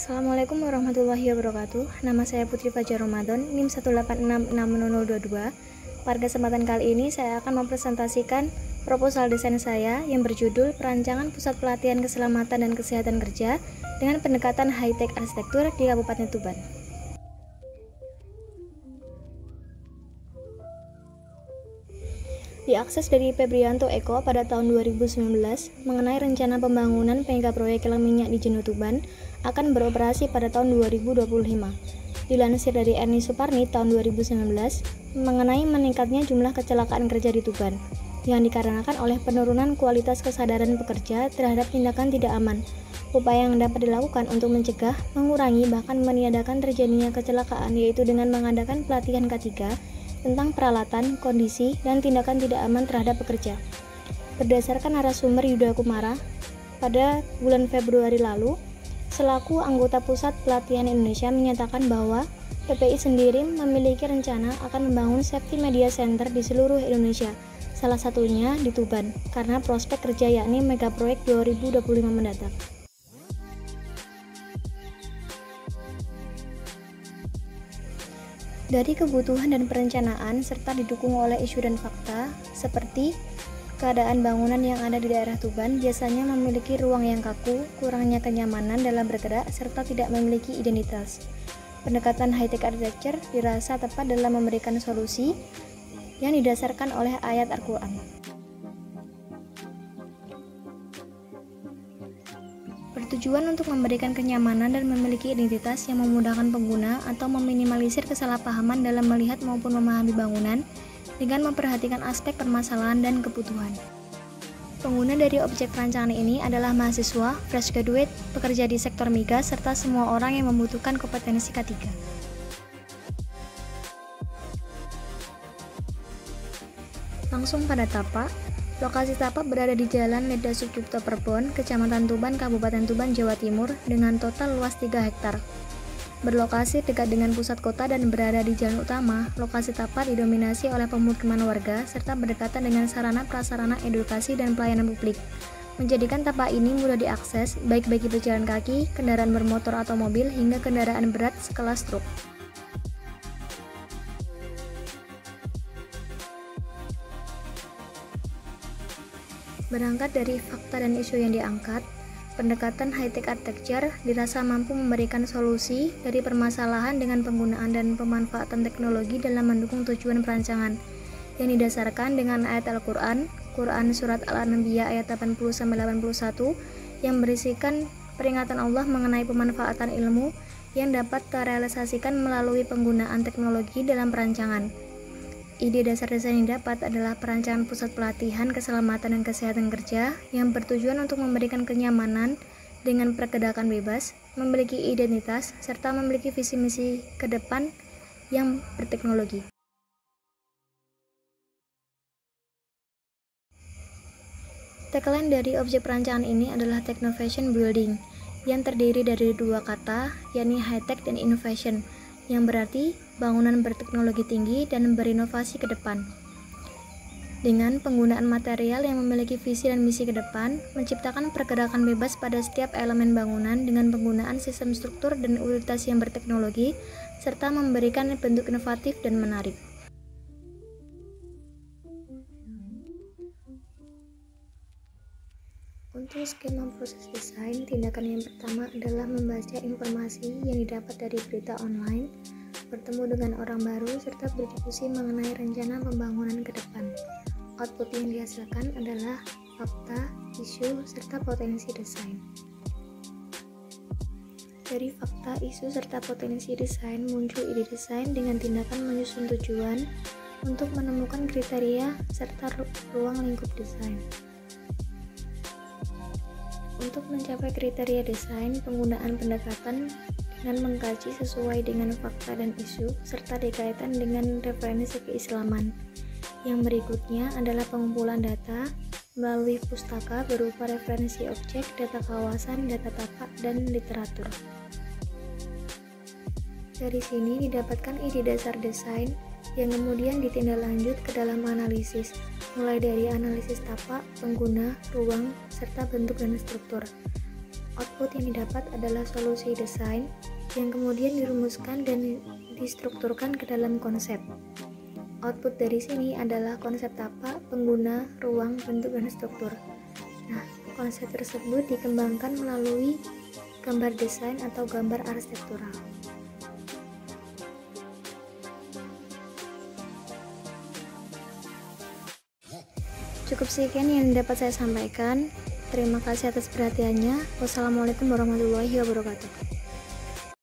Assalamualaikum warahmatullahi wabarakatuh. Nama saya Putri Fajar Ramadan, NIM 1866022. Pada kesempatan kali ini saya akan mempresentasikan proposal desain saya yang berjudul Perancangan Pusat Pelatihan Keselamatan dan Kesehatan Kerja dengan pendekatan high-tech arsitektur di Kabupaten Tuban. Diakses dari Febrianto Eko pada tahun 2019 mengenai rencana pembangunan mega proyek kilang minyak di Jenuh Tuban akan beroperasi pada tahun 2025. Dilansir dari Erni Suparni tahun 2019 mengenai meningkatnya jumlah kecelakaan kerja di Tuban yang dikarenakan oleh penurunan kualitas kesadaran pekerja terhadap tindakan tidak aman. Upaya yang dapat dilakukan untuk mencegah, mengurangi, bahkan meniadakan terjadinya kecelakaan yaitu dengan mengadakan pelatihan K3 tentang peralatan, kondisi, dan tindakan tidak aman terhadap pekerja. Berdasarkan narasumber Yuda Kumara, pada bulan Februari lalu, selaku anggota Pusat Pelatihan Indonesia menyatakan bahwa PPI sendiri memiliki rencana akan membangun safety media center di seluruh Indonesia, salah satunya di Tuban, karena prospek kerja yakni mega proyek 2025 mendatang. Dari kebutuhan dan perencanaan serta didukung oleh isu dan fakta seperti keadaan bangunan yang ada di daerah Tuban biasanya memiliki ruang yang kaku, kurangnya kenyamanan dalam bergerak serta tidak memiliki identitas. Pendekatan high-tech architecture dirasa tepat dalam memberikan solusi yang didasarkan oleh ayat Al-Quran. Bertujuan untuk memberikan kenyamanan dan memiliki identitas yang memudahkan pengguna atau meminimalisir kesalahpahaman dalam melihat maupun memahami bangunan dengan memperhatikan aspek permasalahan dan kebutuhan. Pengguna dari objek perancangan ini adalah mahasiswa, fresh graduate, pekerja di sektor migas, serta semua orang yang membutuhkan kompetensi K3. Langsung pada tapak, Lokasi tapak berada di Jalan Leda Sucipto Perbon, Kecamatan Tuban, Kabupaten Tuban, Jawa Timur, dengan total luas 3 hektar. Berlokasi dekat dengan pusat kota dan berada di jalan utama, lokasi tapak didominasi oleh pemukiman warga serta berdekatan dengan sarana prasarana edukasi dan pelayanan publik. Menjadikan tapak ini mudah diakses, baik bagi pejalan kaki, kendaraan bermotor atau mobil, hingga kendaraan berat sekelas truk. Berangkat dari fakta dan isu yang diangkat, pendekatan high-tech architecture dirasa mampu memberikan solusi dari permasalahan dengan penggunaan dan pemanfaatan teknologi dalam mendukung tujuan perancangan yang didasarkan dengan ayat Al-Quran, Quran Surat Al-Anbiya ayat 80-81 yang berisikan peringatan Allah mengenai pemanfaatan ilmu yang dapat terrealisasikan melalui penggunaan teknologi dalam perancangan. Ide dasar desain yang dapat adalah perancangan pusat pelatihan keselamatan dan kesehatan kerja yang bertujuan untuk memberikan kenyamanan dengan pergerakan bebas, memiliki identitas, serta memiliki visi misi ke depan yang berteknologi. Tagline dari objek perancangan ini adalah Technovation Building, yang terdiri dari dua kata, yakni high-tech dan innovation, yang berarti bangunan berteknologi tinggi dan berinovasi ke depan. Dengan penggunaan material yang memiliki visi dan misi ke depan, menciptakan pergerakan bebas pada setiap elemen bangunan dengan penggunaan sistem struktur dan utilitas yang berteknologi, serta memberikan bentuk inovatif dan menarik. Skema proses desain, tindakan yang pertama adalah membaca informasi yang didapat dari berita online, bertemu dengan orang baru, serta berdiskusi mengenai rencana pembangunan ke depan. Output yang dihasilkan adalah fakta, isu, serta potensi desain. Dari fakta, isu, serta potensi desain muncul ide desain dengan tindakan menyusun tujuan untuk menemukan kriteria serta ruang lingkup desain. Untuk mencapai kriteria desain, penggunaan pendekatan dengan mengkaji sesuai dengan fakta dan isu, serta dikaitkan dengan referensi keislaman. Yang berikutnya adalah pengumpulan data melalui pustaka berupa referensi objek, data kawasan, data tapak, dan literatur. Dari sini didapatkan ide dasar desain yang kemudian ditindaklanjut ke dalam analisis, mulai dari analisis tapak, pengguna, ruang, serta bentuk dan struktur. Output yang didapat adalah solusi desain yang kemudian dirumuskan dan distrukturkan ke dalam konsep. Output dari sini adalah konsep tapak, pengguna, ruang, bentuk, dan struktur. Nah, konsep tersebut dikembangkan melalui gambar desain atau gambar arsitektural. Cukup sekian yang dapat saya sampaikan. Terima kasih atas perhatiannya. Wassalamualaikum warahmatullahi wabarakatuh.